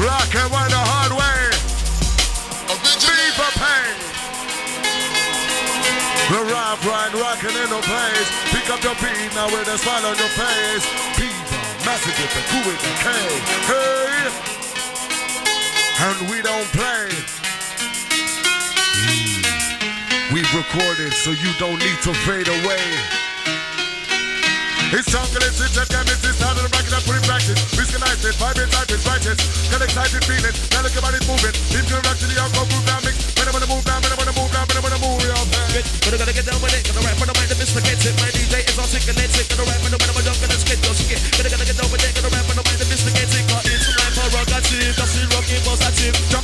Rock and run the hard way. Beaver pain. The rock, ride, rocking in the place. Pick up your beat now with a smile on your face. Beaver, massive with the cool with the K. Hey. And we don't play. Mm. We've recorded so you don't need to fade away. It's jungle, it's a chemist, it's out of the bracket, I put in practice. Risk and it. Get excited, feel it. Now look about it, move it. If you're actually out, go move down, mix. When I wanna move down, when I wanna move down, when I wanna move down. Good, I gotta get down with it. Gonna rap on the mic, the miss it. My DJ is articulated. Gonna rap on the mic, I'm gonna skip your gotta get down with it. Gonna rap on the mic, the miss it. Got into my power, got it. That's it, rocking, what's?